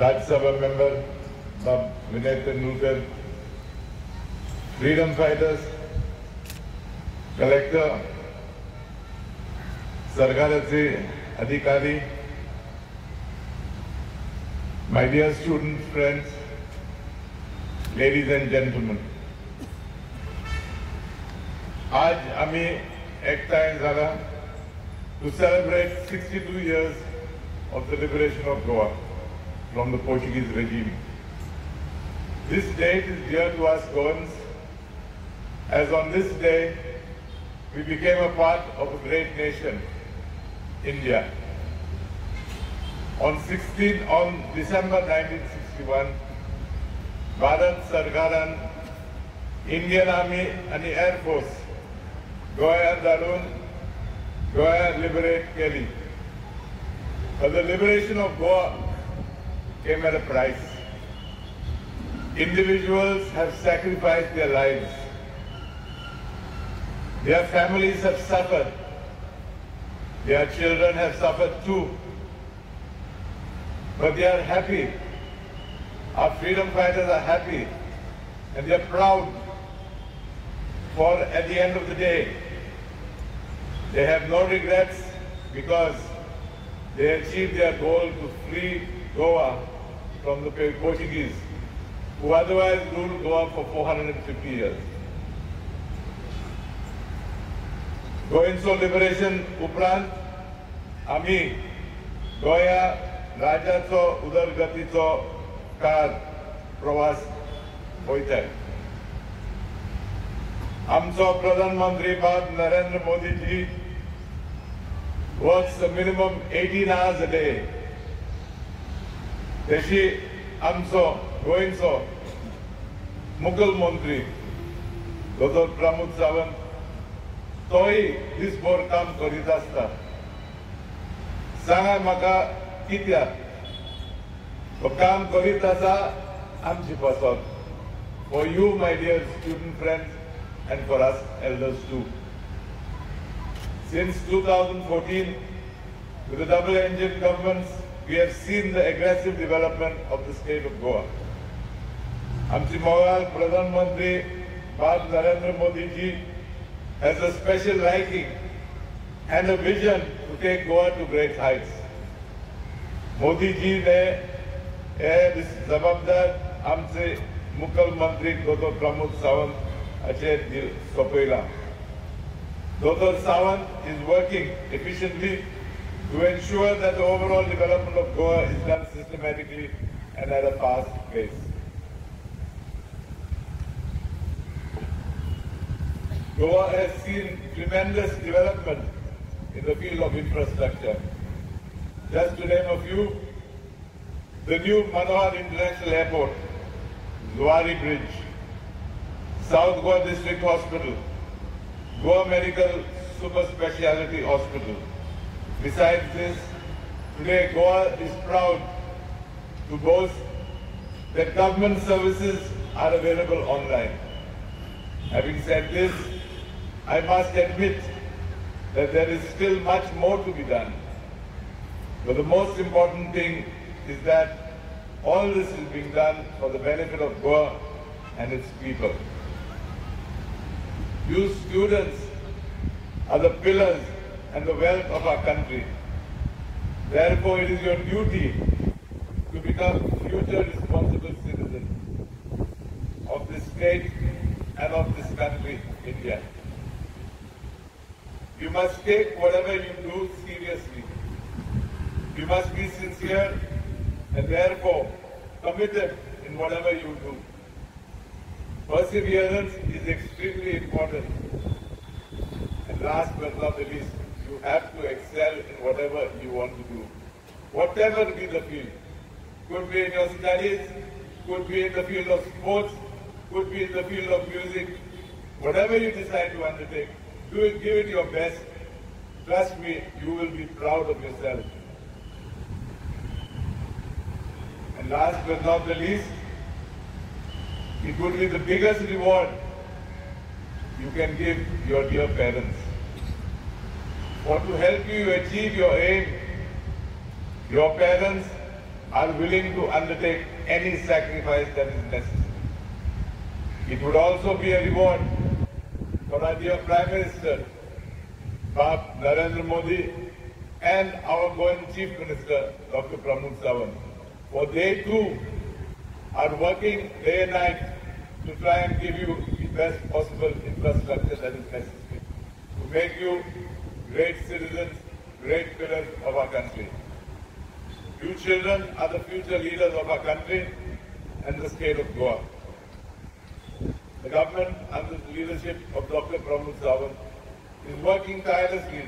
Rajya Sabha member बाब Vinay Tendulkar freedom fighters collector सरकाराचे अधिकारी My dear student friends, ladies and gentlemen, आज आम्ही एकठांय झाला to celebrate 62 years of the liberation of Goa from the Portuguese regime. This date is dear to us Goans, as on this day we became a part of a great nation, India. On 16, on December 1961, Bharat Sargaran, Indian Army and the Air Force, Goya Darun, Goa liberate Kerry. For the liberation of Goa came at a price. Individuals have sacrificed their lives. Their families have suffered. Their children have suffered too. But they are happy. Our freedom fighters are happy. And they are proud. For at the end of the day, they have no regrets because they achieved their goal to free Goa from the Portuguese, who otherwise ruled Goa for 450 years. गोयंचो liberation उपरांत आम्ही गोंया राज्याचो उदरगतीचो काळ प्रवास वयताय आमचो प्रधानमंत्री बाब नरेंद्र मोदीजी works a minimum 18 hours a day. तशी आमचो गोंयचो मुखेल मंत्री दोतोर प्रमोद सावंत तोय दिसभर काम करीत आसता सांगा म्हाका कित्याक तो काम करीत आसा आमची पसंत for you my dear student friends and for us elders to Since 2014, with the double-engine governments, we have seen the aggressive development of the state of Goa. Amchi Mawal, Pradhan Mantri, Bab Narendra Modi ji has a special liking and a vision to take Goa to great heights. Modi ji ne eh, जबाबदार आमचे मुख्यमंत्री दोतोर प्रमोद सावंत हाचे सोपयला Dr. Sawant is working efficiently to ensure that the overall development of Goa is done systematically and at a fast pace. Goa has seen tremendous development in the field of infrastructure. Just to name a few, the new Manohar International Airport, Zuari Bridge, South Goa District Hospital, Goa Medical Super Speciality Hospital. Besides this, today Goa is proud to boast that government services are available online. Having said this, I must admit that there is still much more to be done. But the most important thing is that all this is being done for the benefit of Goa and its people. You students are the pillars and the wealth of our country. Therefore, it is your duty to become future responsible citizens of this state and of this country, India. You must take whatever you do seriously. You must be sincere and therefore committed in whatever you do. Perseverance is extremely important. And last but not the least, you have to excel in whatever you want to do. Whatever be the field. could be in your studies, could be in the field of sports, could be in the field of music. Whatever you decide to undertake, do it, give it your best. Trust me, you will be proud of yourself. And last but not the least, it would be the biggest reward you can give your dear parents. For to help you achieve your aim, your parents are willing to undertake any sacrifice that is necessary. It would also be a reward for our dear Prime Minister, Bab Narendra Modi, and our going Chief Minister, Dr. Pramod Sawant. For they too are working day and night to try and give you the best possible infrastructure that is necessary to make you great citizens, great pillars of our country. You children are the future leaders of our country and the state of Goa. The government, under the leadership of Dr. Pramod Sawant, is working tirelessly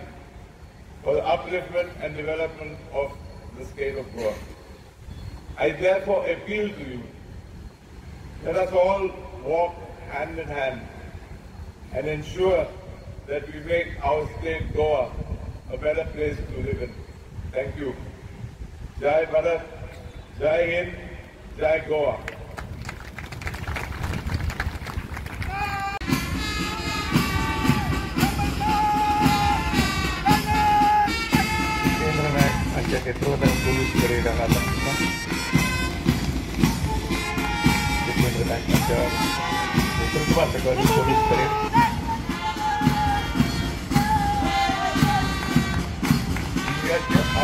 for the upliftment and development of the state of Goa. I therefore appeal to you, let us all walk hand in hand and ensure that we make our state Goa a better place to live in. Thank you. Jai Bharat, Jai Hind, Jai Goa. Kemudian ajak itu dan tulis dari dalam kita. Kemudian ada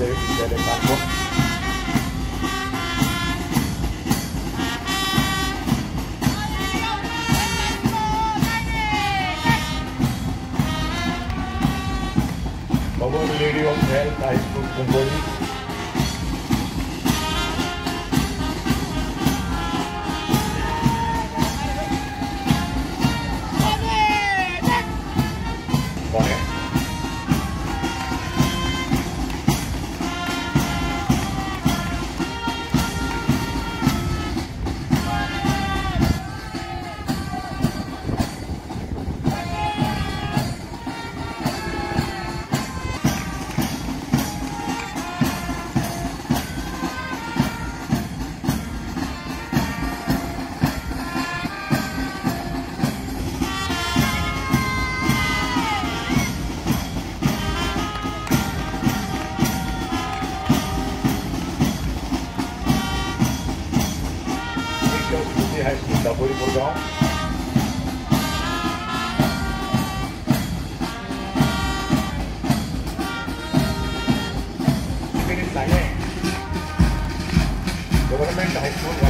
there, there is Lady of Health High School, Mumbai. School, Daburi, Gurgaon. Ini tanya. Government High School, Wali